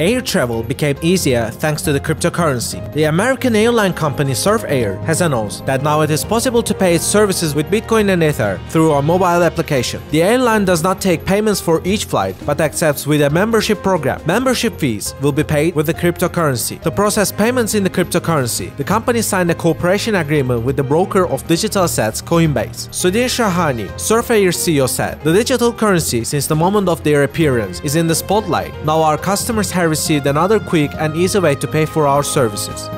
Air travel became easier thanks to the cryptocurrency. The American airline company Surf Air has announced that now it is possible to pay its services with Bitcoin and Ether through a mobile application. The airline does not take payments for each flight, but accepts with a membership program. Membership fees will be paid with the cryptocurrency. To process payments in the cryptocurrency, the company signed a cooperation agreement with the broker of digital assets Coinbase. Sudhin Shahani, Surf Air CEO said, The digital currency since the moment of their appearance is in the spotlight. Now our customers have received another quick and easy way to pay for our services.